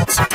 It's